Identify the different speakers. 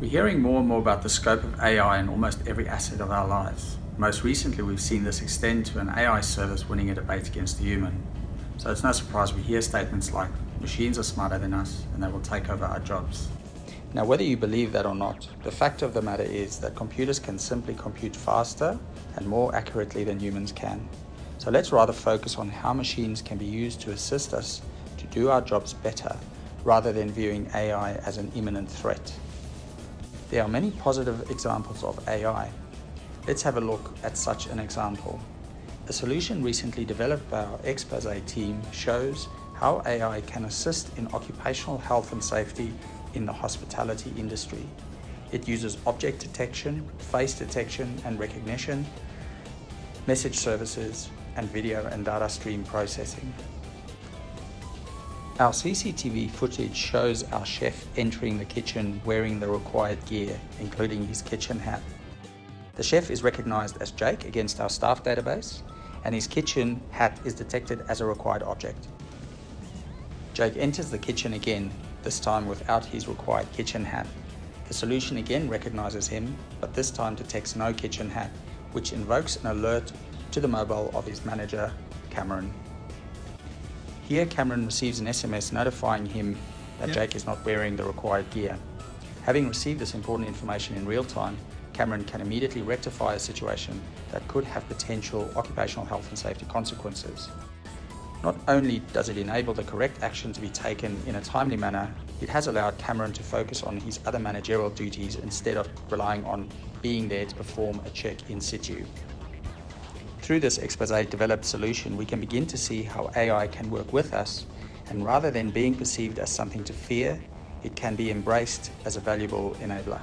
Speaker 1: We're hearing more and more about the scope of AI in almost every asset of our lives. Most recently, we've seen this extend to an AI service winning a debate against the human. So it's no surprise we hear statements like, machines are smarter than us and they will take over our jobs. Now, whether you believe that or not, the fact of the matter is that computers can simply compute faster and more accurately than humans can. So let's rather focus on how machines can be used to assist us to do our jobs better rather than viewing AI as an imminent threat. There are many positive examples of AI. Let's have a look at such an example. A solution recently developed by our Exposé team shows how AI can assist in occupational health and safety in the hospitality industry. It uses object detection, face detection and recognition, message services, and video and data stream processing. Our CCTV footage shows our chef entering the kitchen wearing the required gear, including his kitchen hat. The chef is recognized as Jake against our staff database, and his kitchen hat is detected as a required object. Jake enters the kitchen again, this time without his required kitchen hat. The solution again recognizes him, but this time detects no kitchen hat, which invokes an alert to the mobile of his manager, Cameron. Here, Cameron receives an SMS notifying him that yep. Jake is not wearing the required gear. Having received this important information in real time, Cameron can immediately rectify a situation that could have potential occupational health and safety consequences. Not only does it enable the correct action to be taken in a timely manner, it has allowed Cameron to focus on his other managerial duties instead of relying on being there to perform a check in situ. Through this Exposé developed solution, we can begin to see how AI can work with us, and rather than being perceived as something to fear, it can be embraced as a valuable enabler.